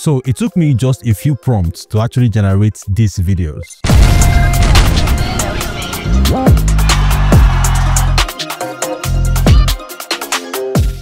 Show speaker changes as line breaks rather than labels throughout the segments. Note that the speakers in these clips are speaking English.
So it took me just a few prompts to actually generate these videos.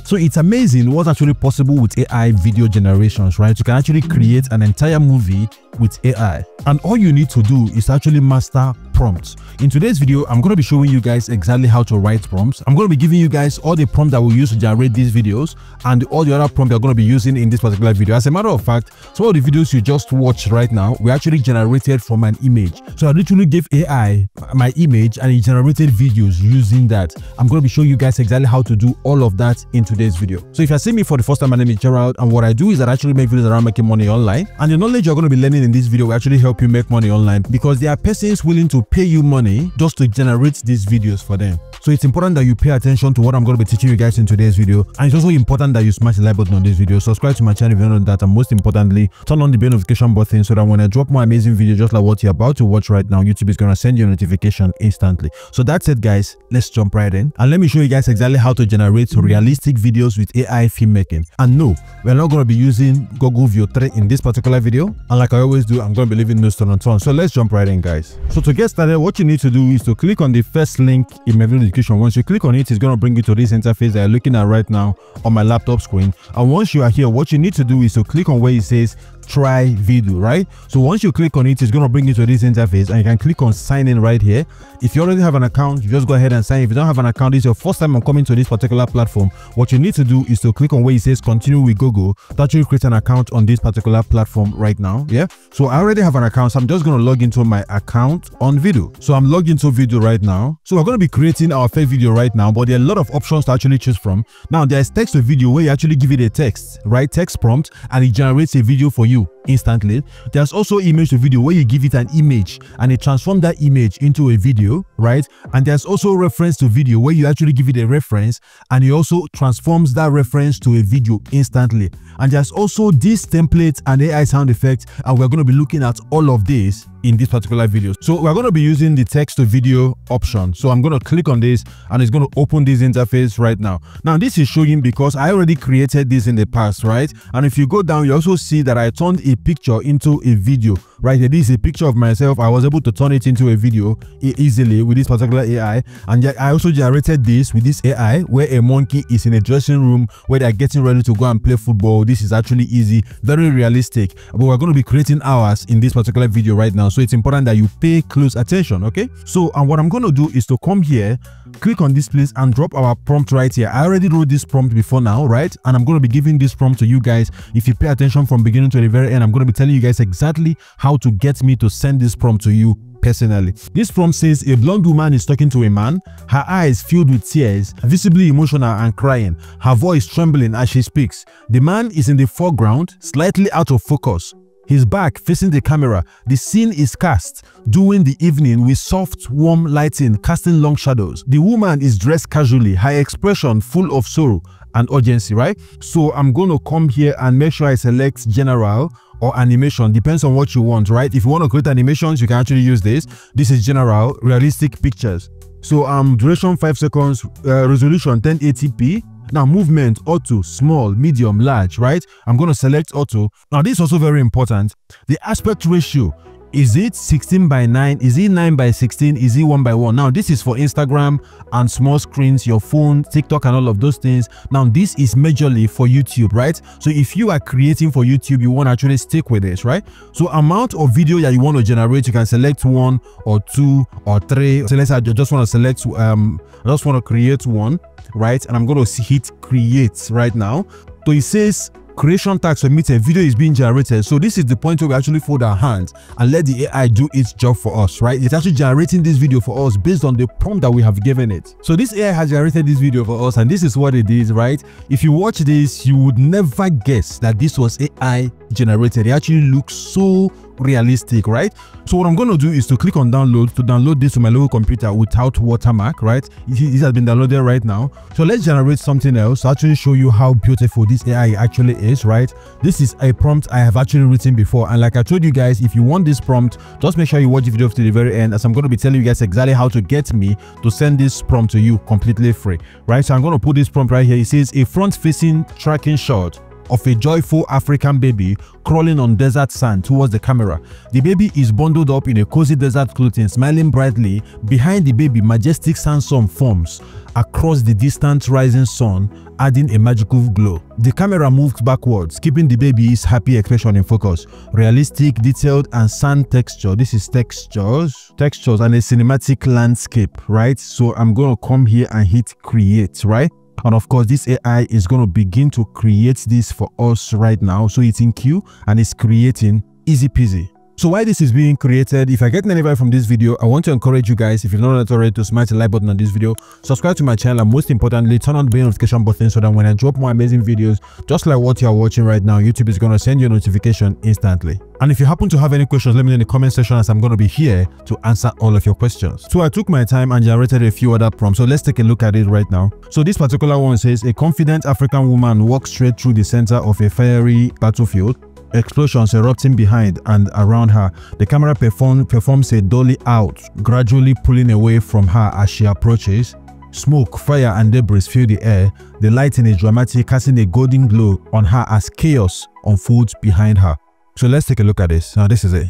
So it's amazing what's actually possible with AI video generations, right? You can actually create an entire movie with AI. And all you need to do is actually master prompts. In today's video, I'm going to be showing you guys exactly how to write prompts. I'm going to be giving you guys all the prompts that we use to generate these videos and all the other prompts you're going to be using in this particular video. As a matter of fact, some of the videos you just watched right now were actually generated from an image. So I literally gave AI my image and it generated videos using that. I'm going to be showing you guys exactly how to do all of that in today's video. So if you're seeing me for the first time, my name is Gerald and what I do is I actually make videos around making money online. And the knowledge you're going to be learning in this video will actually help you make money online because there are persons willing to pay you money just to generate these videos for them. So it's important that you pay attention to what I'm going to be teaching you guys in today's video. And it's also important that you smash the like button on this video, subscribe to my channel if you're not that, and most importantly, turn on the bell notification button so that when I drop more amazing videos just like what you're about to watch right now, YouTube is going to send you a notification instantly. So that's it guys, let's jump right in. And let me show you guys exactly how to generate realistic videos with AI filmmaking. And no, we're not going to be using Google Veo 3 in this particular video. And like I always do, I'm going to be leaving no stone unturned. So let's jump right in guys. So to get started, what you need to do is to click on the first link in my video description. Once you click on it, it's going to bring you to this interface that you're looking at right now on my laptop screen. And once you are here, what you need to do is to click on where it says try video right? So once you click on it it's going to bring you to this interface and you can click on sign in right here. If you already have an account you just go ahead and sign. If you don't have an account this is your first time on coming to this particular platform. What you need to do is to click on where it says continue with google to actually create an account on this particular platform right now yeah? So i already have an account so i'm just going to log into my account on Vidu. So i'm logged into Vidu right now. So we're going to be creating our first video right now but there are a lot of options to actually choose from. Now there's text to video where you actually give it a text right? Text prompt and it generates a video for you instantly. There's also image to video where you give it an image and it transforms that image into a video, right? And there's also reference to video where you actually give it a reference and it also transforms that reference to a video instantly. And there's also this template and AI sound effect and we're going to be looking at all of this in this particular video. So we're going to be using the text to video option. So I'm going to click on this and it's going to open this interface right now. Now this is showing because I already created this in the past, right? And if you go down, you also see that I turned a picture into a video right this is a picture of myself i was able to turn it into a video easily with this particular ai and i also generated this with this ai where a monkey is in a dressing room where they're getting ready to go and play football. This is actually easy very realistic. But we're going to be creating ours in this particular video right now so it's important that you pay close attention okay? So and what i'm going to do is to come here click on this place and drop our prompt right here. I already wrote this prompt before now right? And i'm going to be giving this prompt to you guys. If you pay attention from beginning to the very end i'm going to be telling you guys exactly how to get me to send this prompt to you personally. This prompt says a blonde woman is talking to a man, her eyes filled with tears, visibly emotional and crying, her voice trembling as she speaks. The man is in the foreground, slightly out of focus. His back facing the camera, the scene is cast during the evening with soft, warm lighting casting long shadows. The woman is dressed casually, her expression full of sorrow and urgency, right? So I'm going to come here and make sure I select general or animation. Depends on what you want right? If you want to create animations you can actually use this. This is general realistic pictures. So um duration 5 seconds uh, resolution 1080p now movement auto small medium large right? I'm going to select auto. Now this is also very important. The aspect ratio is it 16 by 9 is it 9 by 16 is it 1 by 1 now this is for instagram and small screens your phone tiktok and all of those things. Now this is majorly for youtube right? So if you are creating for youtube you want to actually stick with this right? So amount of video that you want to generate you can select one or two or three. So let's say i just want to select um i just want to create one right? And i'm going to hit create right now. So it says creation tag submitted video is being generated. So this is the point where we actually fold our hands and let the ai do its job for us right? It's actually generating this video for us based on the prompt that we have given it. So this ai has generated this video for us and this is what it is right? If you watch this you would never guess that this was ai generated. It actually looks so realistic right? So what i'm going to do is to click on download to download this to my local computer without watermark right? This has been downloaded right now. So let's generate something else to actually show you how beautiful this ai actually is right? This is a prompt i have actually written before. And like i told you guys if you want this prompt just make sure you watch the video to the very end as i'm going to be telling you guys exactly how to get me to send this prompt to you completely free right? So i'm going to put this prompt right here. It says a front facing tracking shot of a joyful African baby crawling on desert sand towards the camera. The baby is bundled up in a cozy desert clothing, smiling brightly. Behind the baby, majestic sandstorm forms across the distant rising sun, adding a magical glow. The camera moves backwards, keeping the baby's happy expression in focus. Realistic, detailed, and sand texture. This is textures, textures, and a cinematic landscape, right? So I'm to come here and hit create, right? And of course this ai is going to begin to create this for us right now. So it's in queue and it's creating easy peasy so while this is being created, if I get any value from this video, I want to encourage you guys, if you're not already, to smash the like button on this video, subscribe to my channel, and most importantly, turn on the notification button so that when I drop more amazing videos, just like what you're watching right now, YouTube is going to send you a notification instantly. And if you happen to have any questions, let me know in the comment section as I'm going to be here to answer all of your questions. So I took my time and generated a few other prompts. So let's take a look at it right now. So this particular one says, a confident African woman walks straight through the center of a fiery battlefield explosions erupting behind and around her. The camera perform, performs a dolly out, gradually pulling away from her as she approaches. Smoke, fire, and debris fill the air. The lighting is dramatic, casting a golden glow on her as chaos unfolds behind her. So let's take a look at this. Now, this is it.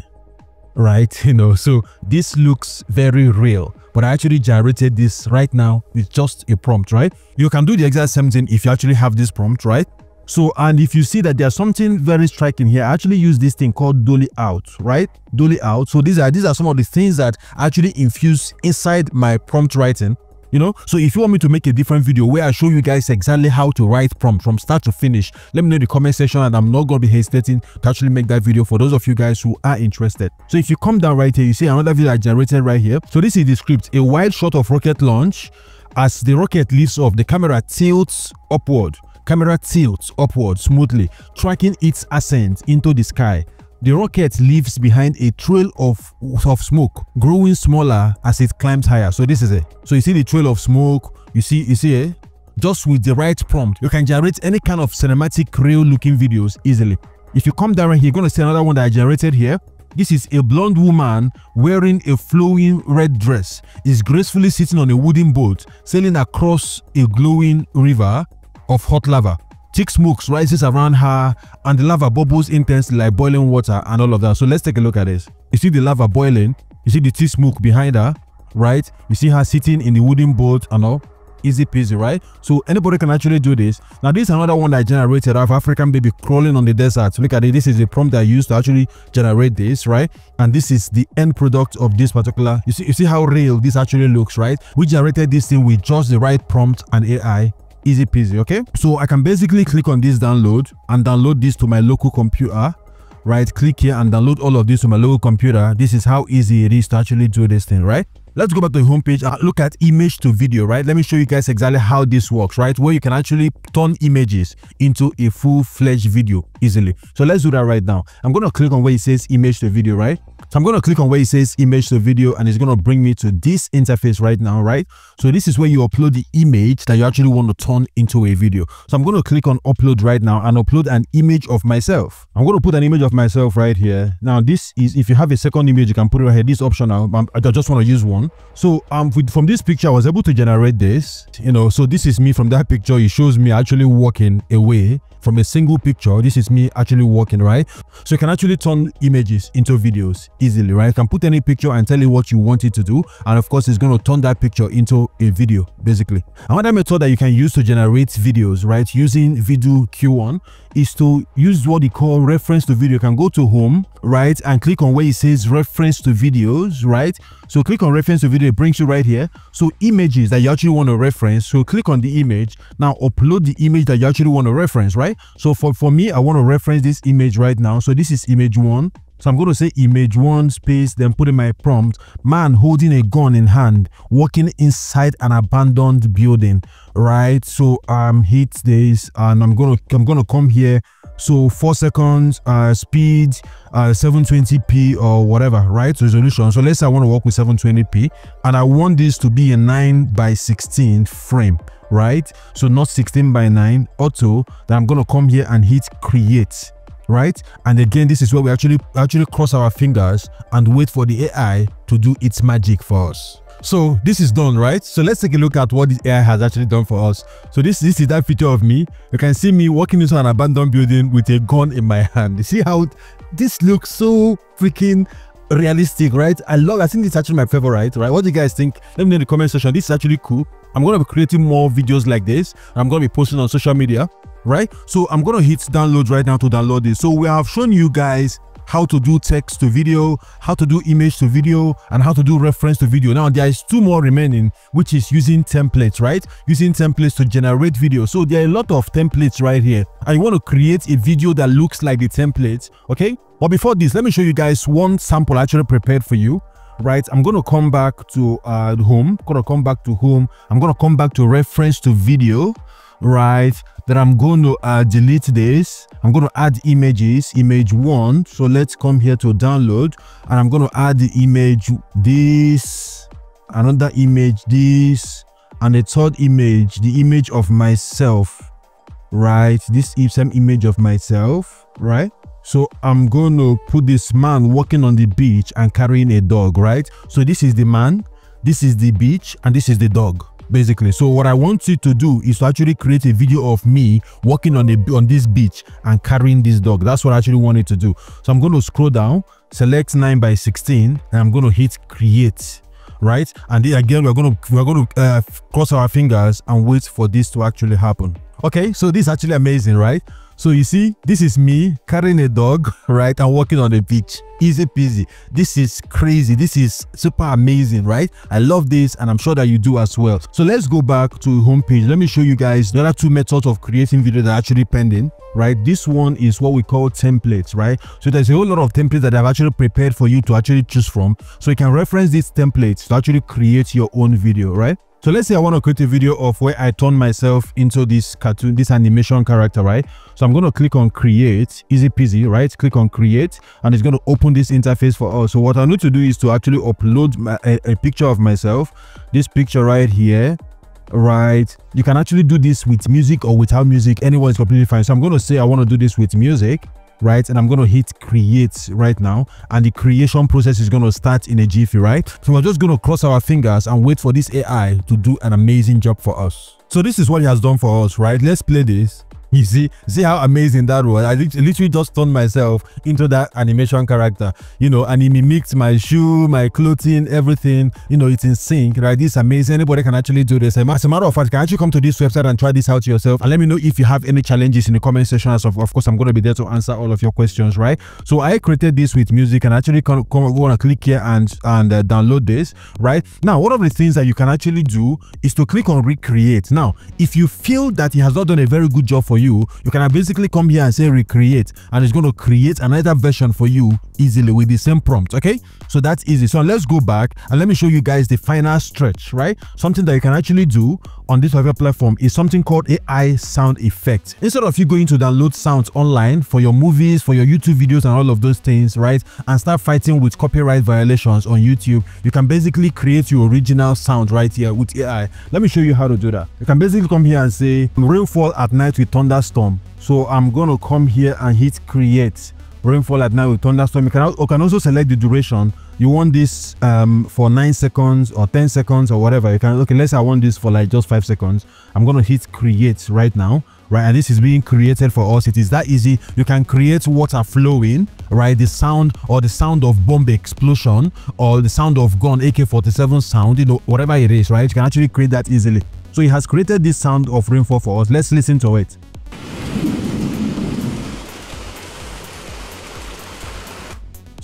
Right, you know, so this looks very real but I actually generated this right now with just a prompt, right? You can do the exact same thing if you actually have this prompt, right? So, and if you see that there's something very striking here, I actually use this thing called dolly out, right? Dolly out. So these are these are some of the things that actually infuse inside my prompt writing you know? So if you want me to make a different video where i show you guys exactly how to write prompt from start to finish let me know in the comment section and i'm not going to be hesitating to actually make that video for those of you guys who are interested. So if you come down right here you see another video i generated right here. So this is the script. A wide shot of rocket launch as the rocket lifts off. The camera tilts upward Camera tilts upward smoothly, tracking its ascent into the sky. The rocket leaves behind a trail of, of smoke, growing smaller as it climbs higher. So this is it. So you see the trail of smoke, you see, you see it? Just with the right prompt, you can generate any kind of cinematic real looking videos easily. If you come down right here, you're going to see another one that I generated here. This is a blonde woman wearing a flowing red dress, is gracefully sitting on a wooden boat, sailing across a glowing river of hot lava. Thick smoke rises around her and the lava bubbles intensely like boiling water and all of that. So let's take a look at this. You see the lava boiling. You see the thick smoke behind her, right? You see her sitting in the wooden boat and all. Easy peasy, right? So anybody can actually do this. Now this is another one that I generated of African baby crawling on the desert. Look at it. This is the prompt I used to actually generate this, right? And this is the end product of this particular. You see, you see how real this actually looks, right? We generated this thing with just the right prompt and AI easy peasy okay? So i can basically click on this download and download this to my local computer right? Click here and download all of this to my local computer. This is how easy it is to actually do this thing right let's go back to the homepage and look at image to video right let me show you guys exactly how this works right where you can actually turn images into a full-fledged video easily so let's do that right now i'm going to click on where it says image to video right so I'm going to click on where it says image to video and it's going to bring me to this interface right now, right? So this is where you upload the image that you actually want to turn into a video. So I'm going to click on upload right now and upload an image of myself. I'm going to put an image of myself right here. Now this is, if you have a second image, you can put it right here. This optional, I just want to use one. So um, from this picture, I was able to generate this, you know, so this is me from that picture. It shows me actually walking away from a single picture this is me actually walking right? So you can actually turn images into videos easily right? You can put any picture and tell it what you want it to do and of course it's going to turn that picture into a video basically. Another method that you can use to generate videos right using Vidu Q1 is to use what they call reference to video. You can go to home right and click on where it says reference to videos right? So click on reference to video it brings you right here. So images that you actually want to reference so click on the image. Now upload the image that you actually want to reference right so for for me i want to reference this image right now. So this is image one. So I'm going to say image one space, then put in my prompt, man holding a gun in hand, walking inside an abandoned building, right? So um hit this and I'm gonna I'm gonna come here. So four seconds uh speed uh 720p or whatever right? Resolution. So let's say i want to work with 720p and i want this to be a 9 by 16 frame right? So not 16 by 9 auto then i'm gonna come here and hit create right? And again this is where we actually actually cross our fingers and wait for the ai to do its magic for us. So this is done right? So let's take a look at what this ai has actually done for us. So this this is that picture of me. You can see me walking into an abandoned building with a gun in my hand. You see how this looks so freaking realistic right? I love i think it's actually my favorite right? What do you guys think? Let me know in the comment section. This is actually cool. I'm going to be creating more videos like this. I'm going to be posting on social media right? So i'm going to hit download right now to download this. So we have shown you guys how to do text to video, how to do image to video, and how to do reference to video. Now, there is two more remaining, which is using templates, right? Using templates to generate video. So there are a lot of templates right here. You want to create a video that looks like the template, okay? But before this, let me show you guys one sample I actually prepared for you right i'm going to come back to uh home going to come back to home i'm going to come back to reference to video right then i'm going to uh, delete this. I'm going to add images image one. So let's come here to download. And i'm going to add the image this another image this and a third image the image of myself. Right? This is same image of myself right? So i'm going to put this man walking on the beach and carrying a dog right? So this is the man this is the beach and this is the dog basically. So what i want you to do is to actually create a video of me walking on a on this beach and carrying this dog. That's what i actually wanted to do. So i'm going to scroll down select 9 by 16 and i'm going to hit create right? And then again we're going to we're going to uh, cross our fingers and wait for this to actually happen. Okay so this is actually amazing right so you see, this is me carrying a dog, right, and walking on the beach. Easy peasy. This is crazy. This is super amazing, right? I love this and I'm sure that you do as well. So let's go back to homepage. Let me show you guys the other two methods of creating video that are actually pending, right? This one is what we call templates, right? So there's a whole lot of templates that I've actually prepared for you to actually choose from. So you can reference these templates to actually create your own video, right? So let's say I want to create a video of where I turn myself into this cartoon, this animation character, right? So I'm going to click on create, easy peasy, right? Click on create and it's going to open this interface for us. So what I need to do is to actually upload my, a, a picture of myself, this picture right here, right? You can actually do this with music or without music. Anyone is completely fine. So I'm going to say I want to do this with music right? And i'm going to hit create right now. And the creation process is going to start in a jiffy right? So we're just going to cross our fingers and wait for this ai to do an amazing job for us. So this is what he has done for us right? Let's play this you see, see how amazing that was. I literally just turned myself into that animation character, you know, and he mimicked my shoe, my clothing, everything. You know, it's in sync, right? This is amazing. Anybody can actually do this. As a matter of fact, can actually come to this website and try this out yourself. And let me know if you have any challenges in the comment section. As of, of course, I'm going to be there to answer all of your questions, right? So I created this with music and actually come, come go and click here and and uh, download this, right? Now, one of the things that you can actually do is to click on recreate. Now, if you feel that he has not done a very good job for you you can basically come here and say recreate and it's going to create another version for you easily with the same prompt okay so that's easy so let's go back and let me show you guys the final stretch right something that you can actually do on this other platform is something called AI sound effect. Instead of you going to download sounds online for your movies, for your YouTube videos and all of those things, right? And start fighting with copyright violations on YouTube, you can basically create your original sound right here with AI. Let me show you how to do that. You can basically come here and say rainfall at night with thunderstorm. So I'm to come here and hit create rainfall at night with thunderstorm. You can, you can also select the duration. You want this um, for 9 seconds or 10 seconds or whatever. You can okay let's say i want this for like just 5 seconds. I'm going to hit create right now right? And this is being created for us it is that easy. You can create water flowing right? The sound or the sound of bomb explosion or the sound of gun ak-47 sound you know whatever it is right? You can actually create that easily. So it has created this sound of rainfall for us. Let's listen to it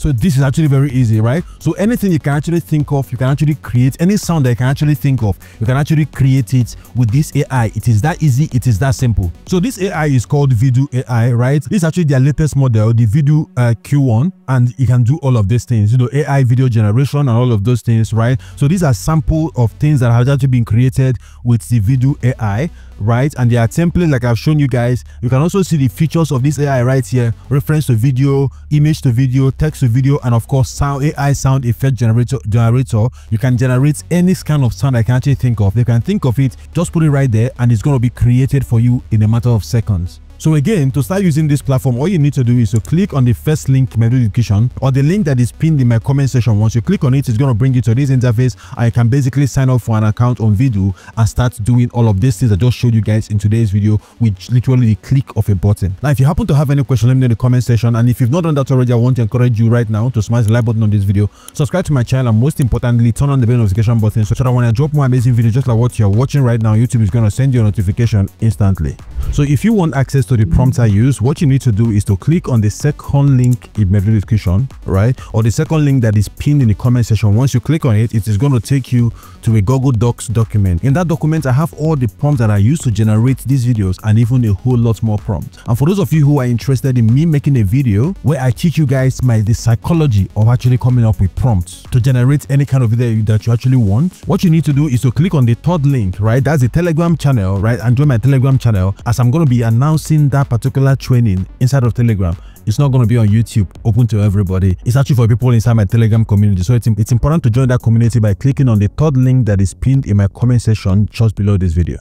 So this is actually very easy, right? So anything you can actually think of, you can actually create any sound that you can actually think of, you can actually create it with this AI. It is that easy, it is that simple. So this AI is called Vidu AI, right? This is actually their latest model, the Vidu uh, Q1, and you can do all of these things, you know, AI video generation and all of those things, right? So these are sample of things that have actually been created with the Vidu AI right and they are templates like i've shown you guys you can also see the features of this ai right here reference to video image to video text to video and of course sound ai sound effect generator generator. You can generate any kind of sound i can actually think of. They can think of it. Just put it right there and it's going to be created for you in a matter of seconds So again, to start using this platform, all you need to do is to click on the first link in my description or the link that is pinned in my comment section. Once you click on it, it's going to bring you to this interface I can basically sign up for an account on Vidu and start doing all of these things I just showed you guys in today's video with literally the click of a button. Now, if you happen to have any question, let me know in the comment section. And if you've not done that already, I want to encourage you right now to smash the like button on this video, subscribe to my channel, and most importantly, turn on the bell notification button so that when I drop more amazing videos just like what you're watching right now, YouTube is going to send you a notification instantly. So if you want access to the prompts I use, what you need to do is to click on the second link in my video description, right? Or the second link that is pinned in the comment section. Once you click on it, it is going to take you to a Google Docs document. In that document, I have all the prompts that I use to generate these videos and even a whole lot more prompts. And for those of you who are interested in me making a video where I teach you guys my the psychology of actually coming up with prompts to generate any kind of video that you actually want, what you need to do is to click on the third link, right? That's the Telegram channel, right? And join my Telegram channel as I'm going to be announcing that particular training inside of Telegram it's not going to be on YouTube open to everybody. It's actually for people inside my Telegram community. So it's, it's important to join that community by clicking on the third link that is pinned in my comment section just below this video.